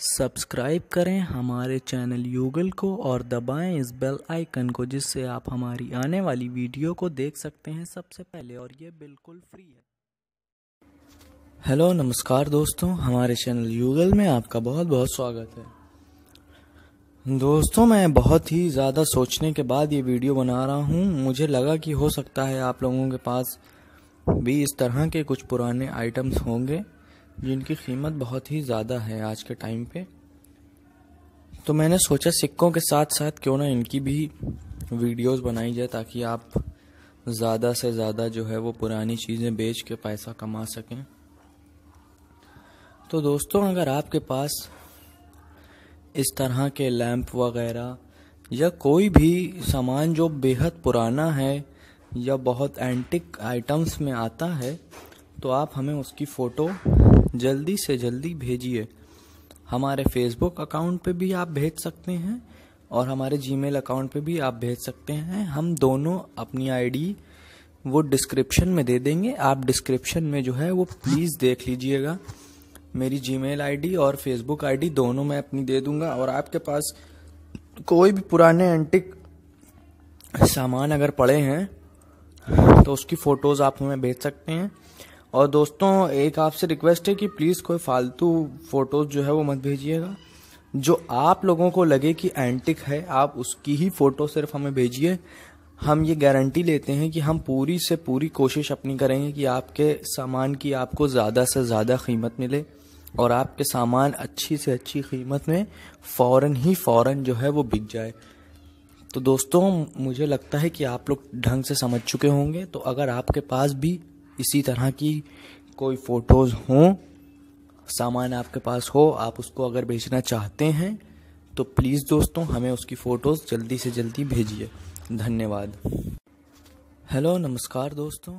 Subscribe करें हमारे channel यूगल को और दबाएँ इस बेल आइकन को, जिससे आप हमारी आने वाली वीडियो को देख सकते हैं सबसे पहले, और ये बिल्कुल फ्री है। हेलो नमस्कार दोस्तों, हमारे चैनल यूगल में आपका बहुत बहुत स्वागत है। दोस्तों, मैं बहुत ही ज़्यादा सोचने के बाद ये वीडियो बना रहा हूँ। मुझे लगा कि हो सकता है आप लोगों के पास भी इस तरह के कुछ पुराने आइटम्स होंगे। जिनकी कीमत बहुत ही ज़्यादा है आज के टाइम पे। तो मैंने सोचा सिक्कों के साथ साथ क्यों ना इनकी भी वीडियोस बनाई जाए ताकि आप ज़्यादा से ज़्यादा जो है वो पुरानी चीज़ें बेच के पैसा कमा सकें। तो दोस्तों, अगर आपके पास इस तरह के लैंप वगैरह या कोई भी सामान जो बेहद पुराना है या बहुत एंटिक आइटम्स में आता है तो आप हमें उसकी फ़ोटो जल्दी से जल्दी भेजिए। हमारे फेसबुक अकाउंट पे भी आप भेज सकते हैं और हमारे जीमेल अकाउंट पे भी आप भेज सकते हैं। हम दोनों अपनी आईडी वो डिस्क्रिप्शन में दे देंगे। आप डिस्क्रिप्शन में जो है वो प्लीज़ देख लीजिएगा। मेरी जीमेल आईडी और फेसबुक आईडी दोनों मैं अपनी दे दूँगा और आपके पास कोई भी पुराने एंटिक सामान अगर पड़े हैं तो उसकी फ़ोटोज़ आप हमें भेज सकते हैं। और दोस्तों, एक आपसे रिक्वेस्ट है कि प्लीज़ कोई फालतू फ़ोटोज़ जो है वो मत भेजिएगा। जो आप लोगों को लगे कि एंटिक है, आप उसकी ही फ़ोटो सिर्फ़ हमें भेजिए। हम ये गारंटी लेते हैं कि हम पूरी से पूरी कोशिश अपनी करेंगे कि आपके सामान की आपको ज़्यादा से ज़्यादा कीमत मिले और आपके सामान अच्छी से अच्छी कीमत में फ़ौर ही फ़ौरन जो है वो बिक जाए। तो दोस्तों, मुझे लगता है कि आप लोग ढंग से समझ चुके होंगे। तो अगर आपके पास भी इसी तरह की कोई फ़ोटोज़ हो, सामान आपके पास हो, आप उसको अगर भेजना चाहते हैं तो प्लीज़ दोस्तों, हमें उसकी फ़ोटोज़ जल्दी से जल्दी भेजिए। धन्यवाद। हेलो नमस्कार दोस्तों